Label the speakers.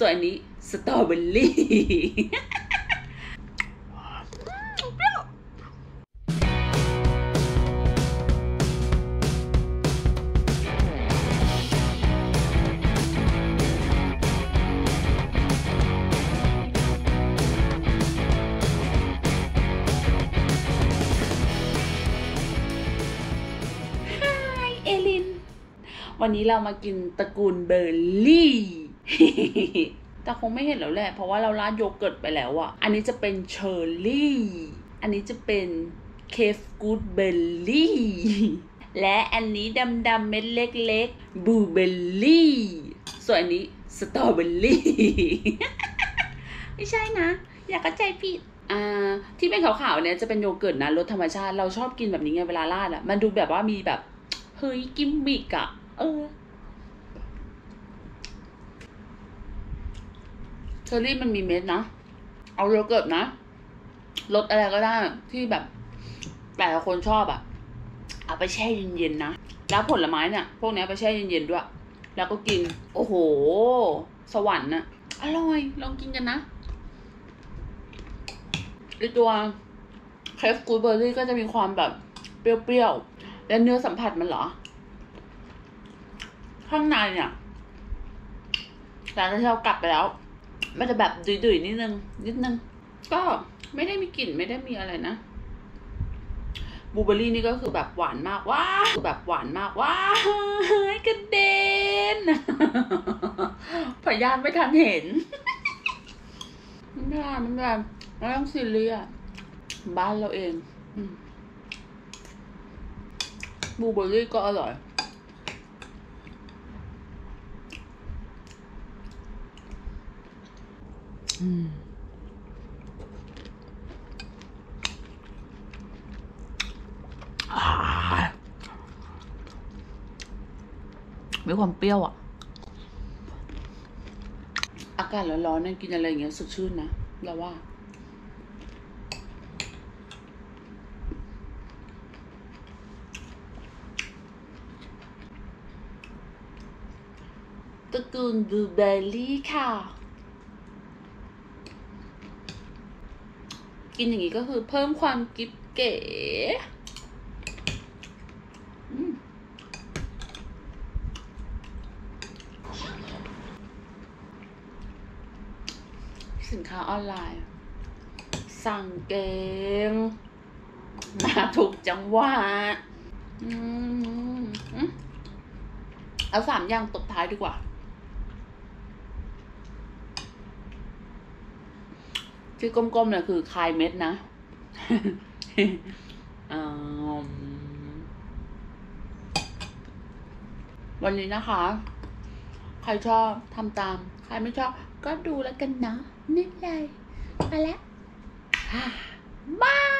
Speaker 1: ส่วนอันนี้สตรอเบอรี่ Hi เอลินวันนี้เรามากินตระกูลเบอร์รี่ แต่คงไม่เห็นแล้วแหละ เพราะว่าเราราดโยเกิร์ตไปแล้วอะอันนี้จะเป็นเชอร์รี่ อันนี้จะเป็น cape gooseberry และอันนี้ดำๆเม็ดเล็กๆบลูเบอร์รี่ ส่วนอันนี้สตรอเบอรี่ ไม่ใช่นะ อย่าเข้าใจผิดอ่าที่เป็นขาวๆเนี่ยจะเป็นโยเกิร์ตนะรสธรรมชาติ เราชอบกินแบบนี้ไงเวลาราดอะมันดูแบบว่ามีแบบ เฮ้ยกิมมิกอะเออ เชอร์รี่มันมีเม็ดนะ เอาโยเกิร์ตนะรสอะไรก็ได้ที่แบบ แต่ละคนชอบอะเอาไปแช่เย็นๆนะ แล้วผลไม้เนี่ย พวกนี้ไปแช่เย็นๆด้วย แล้วก็กิน โอ้โห สวรรค์น่ะอร่อย ลองกินกันนะไอตัวเคฟกูเบอร์รี่ก็จะมีความแบบ เปรี้ยวๆ และเนื้อสัมผัสมันเหรอ ข้างในเนี่ยหลังจากที่เรากลับไปแล้ว มันจะแบบดุยๆนิดนึงนิดนึง ก็ไม่ได้มีกลิ่นไม่ได้มีอะไรนะบลูเบอร์รี่นี่ก็คือแบบหวานมากว้าคือแบบหวานมากว้ายกระเด็นพยานไม่ทันเห็นไม่เป็นไรไม่เป็นไรไม่ต้องซีเรียสบ้านเราเองอืมบลูเบอร์รี่ก็อร่อย มอ่ามีความเปรี้ยวอะ อากาศร้อนๆเนี่ยกินอะไรอย่างเงี้ยสดชื่นนะเราว่าตระกูลบลูเบอร์รี่ค่ะ กินอย่างนี้ก็คือเพิ่มความกิ๊บเก๋สินค้าออนไลน์ สั่งเก่งมาถูกจังหวะเอาสามอย่างตบท้ายดีกว่า ที่กลมๆเนี่ยคือคลายเม็ดนะอืมวันนี้นะคะ ใครชอบทำตาม ใครไม่ชอบ ก็ดูแล้วกันนะ นี่เลยไปแล้วบาย